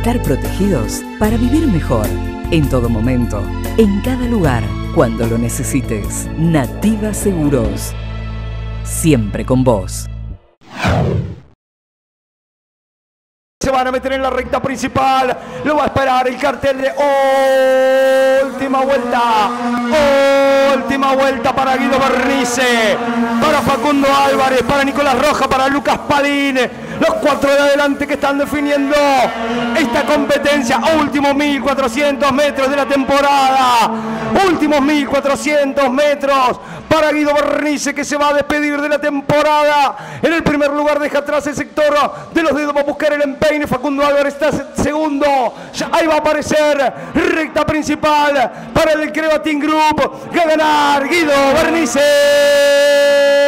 Estar protegidos para vivir mejor. En todo momento, en cada lugar, cuando lo necesites. Nativa Seguros. Siempre con vos. Se van a meter en la recta principal. Lo va a esperar el cartel de última vuelta. Última vuelta para Guido Bernice. Para Facundo Álvarez. Para Nicolás Roja. Para Lucas Padín. Los cuatro de adelante que están definiendo esta competencia. Últimos 1400 metros de la temporada. Últimos 1400 metros para Guido Bernice que se va a despedir de la temporada. En el primer lugar deja atrás el sector de los dedos. Va a buscar el empeine. Facundo Álvarez está segundo. Ahí va a aparecer recta principal para el Crevatin Group. A ganar Guido Bernice.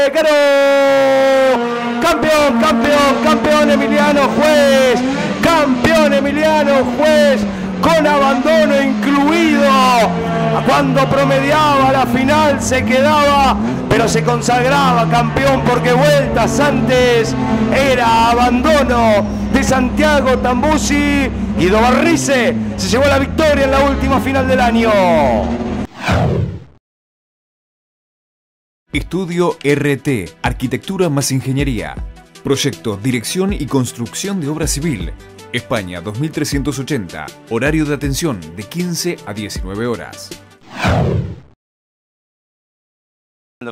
Campeón, campeón, campeón Emiliano Juez. Campeón Emiliano Juez con abandono incluido. Cuando promediaba la final se quedaba, pero se consagraba campeón porque vueltas antes era abandono de Santiago Tambusi. Guido Barrice se llevó la victoria en la última final del año. Estudio RT, Arquitectura más Ingeniería. Proyecto, Dirección y Construcción de Obra Civil. España 2380. Horario de atención de 15 a 19 horas.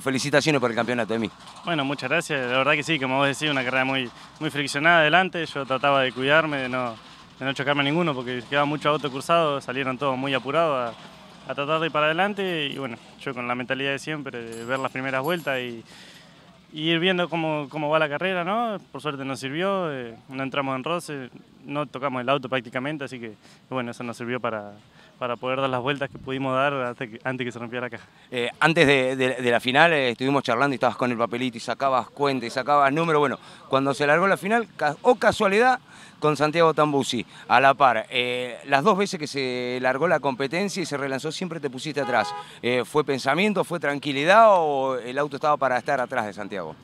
Felicitaciones por el campeonato, Emi. Bueno, muchas gracias. La verdad que sí, como vos decís, una carrera muy, muy friccionada adelante. Yo trataba de cuidarme, de no, de no chocarme a ninguno, porque quedaba mucho auto cruzado, salieron todos muy apurados a, a, tratar de ir para adelante. Y bueno, yo con la mentalidad de siempre, de ver las primeras vueltas y, ir viendo cómo, cómo, va la carrera, ¿no? Por suerte nos sirvió, eh, no entramos en roce, no tocamos el auto prácticamente, así que bueno, eso nos sirvió para, para poder dar las vueltas que pudimos dar antes que, que se rompiera la caja. Eh, antes de, de, la final eh, estuvimos charlando y estabas con el papelito y sacabas cuenta y sacabas número. Bueno, cuando se largó la final, o casualidad, con Santiago Tambusi a la par. Eh, las dos veces que se largó la competencia y se relanzó, siempre te pusiste atrás. ¿Fue pensamiento, fue tranquilidad o el auto estaba para estar atrás de Santiago?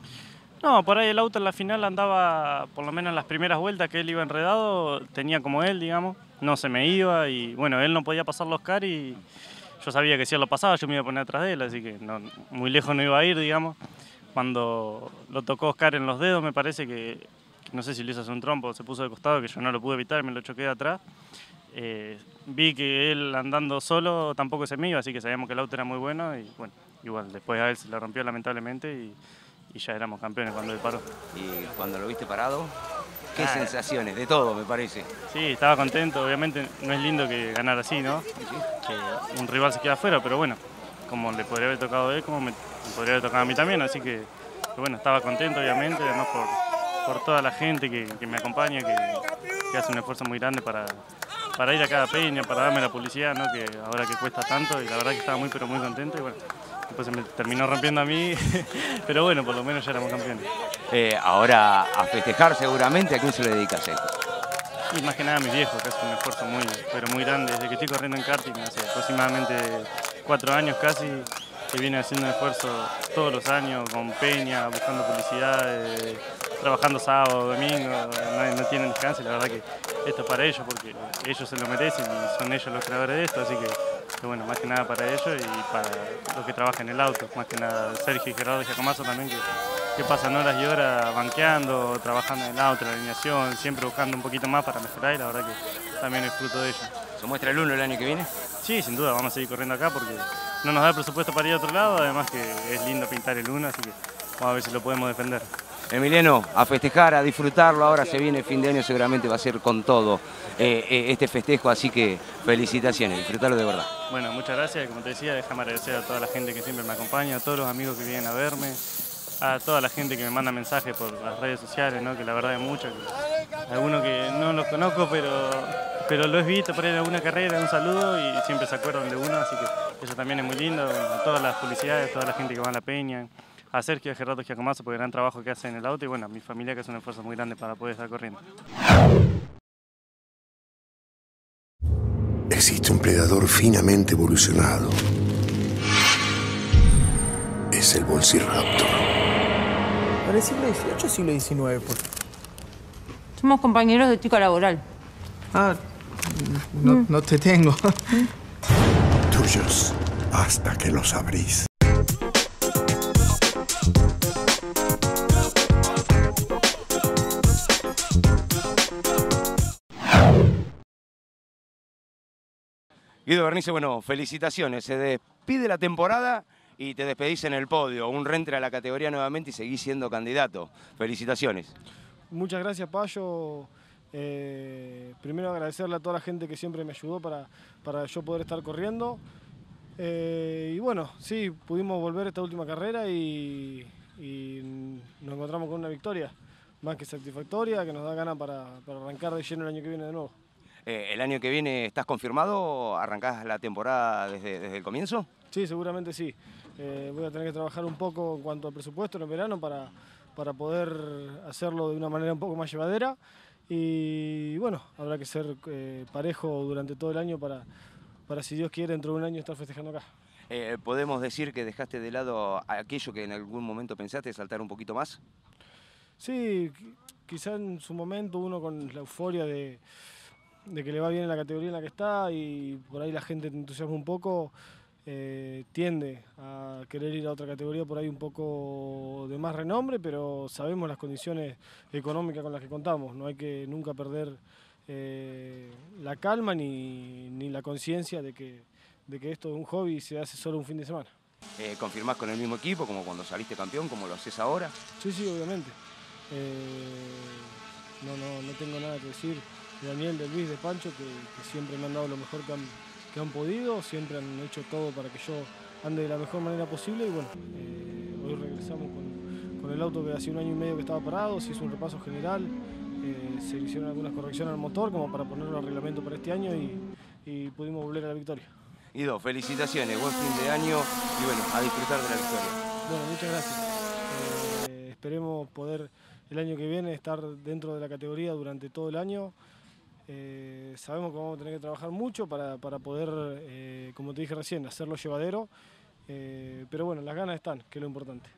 No, por ahí el auto en la final andaba, por lo menos en las primeras vueltas que él iba enredado, tenía como él, digamos, no se me iba y bueno, él no podía pasar los car y yo sabía que si él lo pasaba yo me iba a poner atrás de él, así que muy lejos no iba a ir, digamos. Cuando lo tocó Oscar en los dedos, me parece que no sé si le hizo un trompo, se puso de costado, que yo no lo pude evitar, me lo choqué de atrás. Eh, vi que él andando solo tampoco se me iba, así que sabíamos que el auto era muy bueno y bueno, igual después a él se le rompió lamentablemente y, y ya éramos campeones cuando él paró. ¿Y cuando lo viste parado? ¿Qué ah, sensaciones? De todo, me parece. Sí, estaba contento, obviamente no es lindo que ganar así, ¿no? Que un rival se queda afuera, pero bueno, como le podría haber tocado a él, como me, podría haber tocado a mí también, así que, que bueno, estaba contento obviamente, además por, por toda la gente que, que me acompaña, que, que, hace un esfuerzo muy grande para, para ir a cada peña, para darme la publicidad, ¿no? que ahora que cuesta tanto, y la verdad que estaba muy pero muy contento y bueno, después se me terminó rompiendo a mí, pero bueno, por lo menos ya éramos campeones. Eh, ahora a festejar seguramente, ¿a quién se le dedica esto? Y más que nada a mis viejos, que hace un esfuerzo muy, pero muy grande, desde que estoy corriendo en karting, hace aproximadamente cuatro años casi, que viene haciendo un esfuerzo todos los años con Peña, buscando publicidad, eh, trabajando sábado, domingo, no, no, tienen descanso y la verdad que esto es para ellos porque ellos se lo merecen y son ellos los creadores de esto, así que, que bueno, más que nada para ellos y para los que trabajan en el auto, más que nada Sergio y Gerardo Giacomazo también que, que pasan horas y horas banqueando, trabajando en el auto, en la alineación, siempre buscando un poquito más para mejorar y la verdad que también es fruto de ellos. ¿Se muestra el uno el año que viene? Sí, sin duda, vamos a seguir corriendo acá porque no nos da el presupuesto para ir a otro lado, además que es lindo pintar el uno, así que vamos a ver si lo podemos defender. Emiliano, a festejar, a disfrutarlo, ahora se viene el fin de año, seguramente va a ser con todo eh, eh, este festejo, así que felicitaciones, disfrutarlo de verdad. Bueno, muchas gracias, como te decía, déjame agradecer a toda la gente que siempre me acompaña, a todos los amigos que vienen a verme, a toda la gente que me manda mensajes por las redes sociales, que la verdad es mucho, algunos que no los conozco, pero, pero lo he visto por ahí en alguna carrera, un saludo y siempre se acuerdan de uno, así que eso también es muy lindo, a todas las publicidades, a toda la gente que va a la peña, a Sergio y a Gerardo Giacomazo por el gran trabajo que hacen en el auto y bueno, a mi familia que hace un esfuerzo muy grande para poder estar corriendo. Existe un predador finamente evolucionado. Es el Volciraptor. ¿Para el siglo XVIII o siglo XIX? Porque... Somos compañeros de ética laboral. Ah, no, no te tengo. Tuyos hasta que los abrís. Guido Bernice, bueno, felicitaciones. Se despide la temporada y te despedís en el podio. Un reentre a la categoría nuevamente y seguís siendo candidato. Felicitaciones. Muchas gracias, Payo. Eh, primero agradecerle a toda la gente que siempre me ayudó para, para yo poder estar corriendo. Eh, y bueno, sí, pudimos volver esta última carrera y, nos encontramos con una victoria más que satisfactoria, que nos da ganas para arrancar de lleno el año que viene de nuevo. Eh, ¿El año que viene estás confirmado? ¿Arrancás la temporada desde, desde el comienzo? Sí, seguramente sí. Eh, voy a tener que trabajar un poco en cuanto al presupuesto en el verano para, para poder hacerlo de una manera un poco más llevadera. Y bueno, habrá que ser eh, parejo durante todo el año para, para, si Dios quiere, dentro de un año estar festejando acá. Eh, ¿Podemos decir que dejaste de lado aquello que en algún momento pensaste, saltar un poquito más? Sí, quizá en su momento uno con la euforia de, de que le va bien en la categoría en la que está y por ahí la gente te entusiasma un poco, eh, tiende a querer ir a otra categoría por ahí un poco de más renombre, pero sabemos las condiciones económicas con las que contamos, no hay que nunca perder eh, la calma ni, ni la conciencia de que, de que esto es un hobby y se hace solo un fin de semana. Eh, ¿Confirmás con el mismo equipo como cuando saliste campeón, como lo haces ahora? Sí, sí, obviamente. Eh, no, no, no tengo nada que decir de Daniel, de Luis, de Pancho, que, que siempre me han dado lo mejor que han, que han, podido, siempre han hecho todo para que yo ande de la mejor manera posible y bueno, eh, hoy regresamos con, con, el auto que hace un año y medio que estaba parado, se hizo un repaso general, eh, se hicieron algunas correcciones al motor como para ponerlo al reglamento para este año y, y pudimos volver a la victoria. Ido, felicitaciones, buen fin de año y bueno, a disfrutar de la victoria. Bueno, muchas gracias. Eh, esperemos poder el año que viene estar dentro de la categoría durante todo el año. Eh, sabemos que vamos a tener que trabajar mucho para, para poder, eh, como te dije recién, hacerlo llevadero. Eh, pero bueno, las ganas están, que es lo importante.